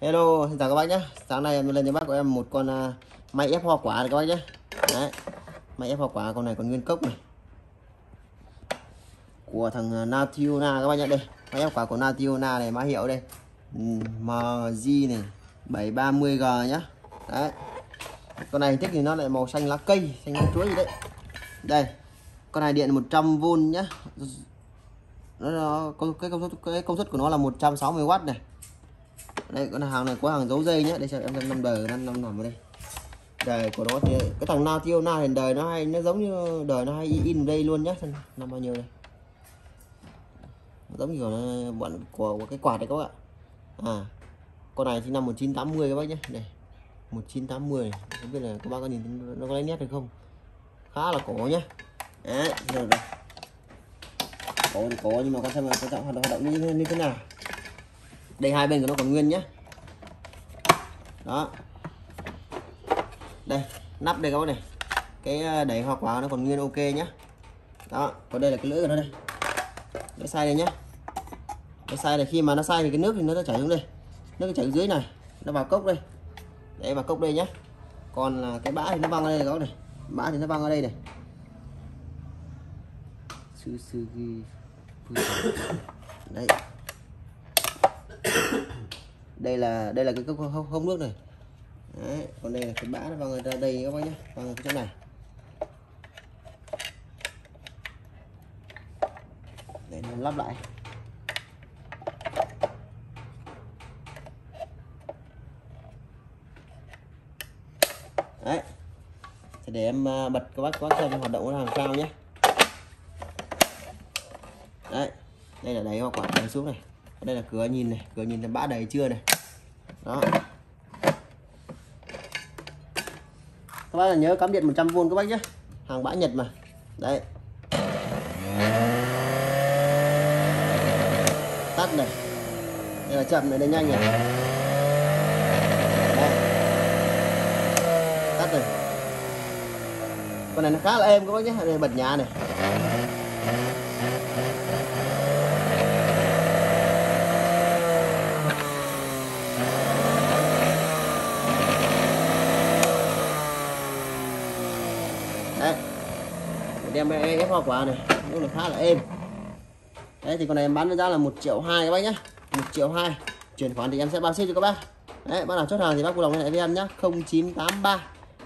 Hello, xin chào các bác nhé. Sáng nay em lên cho bác của em một con uh, máy ép hoa quả này các bác nhé. Đấy. Máy ép hoa quả con này còn nguyên cốc này. Của thằng à, uh, Nationa các bác nhé đây. Máy ép quả của Nationa này mã hiệu đây. MG này 730G nhá. Đấy. Con này thích thì nó lại màu xanh lá cây, xanh lá chuối gì đấy. Đây. Con này điện 100V nhá. Nó, nó cái công suất cái công suất của nó là 160W này đây con hàng này có hàng dấu dây nhé đây cho em năm đời năm năm nằm ở đây. Đời của nó thì cái thằng na tiêu na thì đời nó hay nó giống như đời nó hay in đây luôn nhá năm bao nhiêu đây. Giống như bọn của, của cái quạt này các bạn à con này sinh năm 1980 các bác nhé này 1980 không biết là các bác có nhìn nó có lấy nét được không. Khá là cổ nhá. Đấy rồi rồi. Cổ thì cổ nhưng mà con xem là con trọng hoạt động hoạt động như, như thế nào đây, hai bên của nó còn nguyên nhé đó. Đây, nắp đây các bác này. Cái ờ, đẩy hoa quả nó còn nguyên ok nhé đó, còn đây là cái lưỡi của nó đây. Nó sai đây nhé nó sai này khi mà nó sai thì cái nước thì nó sẽ chảy xuống đây. Nước chảy dưới này, nó vào cốc đây. Để vào cốc đây nhé còn là cái bã thì nó văng ở đây các bác này. Bã thì nó văng ở đây này. Suzuki đấy đây là đây là cái không, không nước này. Đấy, còn đây là cái bã nó người ra đây các bác nhé vào người cái chỗ này. Để nó lắp lại. Đấy. Thì để em à, bật các bác các bác xem hoạt động nó làm sao nhé đấy đây là đáy hoa quả xuống này đây là cửa nhìn này, cửa nhìn thấy bã đầy chưa này. Đó. Các bác là nhớ cắm điện 100V các bác nhé. Hàng bã Nhật mà. Đấy. Tắt này. Đây là chậm này, đây nhanh này. Đây. tắt này. Con này nó khá là êm các bác nhé. Đây bật nhà này. Đấy. Để đem ép hoa quả này, nó khá là êm. Đấy, thì con này em bán với giá là một triệu hai các bác nhé một triệu hai. Chuyển khoản thì em sẽ bao ship cho các bác. Đấy, bác nào chốt hàng thì bác vui lòng liên hệ với em nhé 0983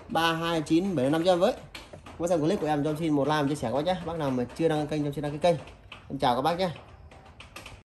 329 755 cho em với. Bác xem clip của em cho em xin một like chia sẻ các bác nhé bác nào mà chưa đăng kênh cho em xin đăng ký kênh. Em chào các bác nhé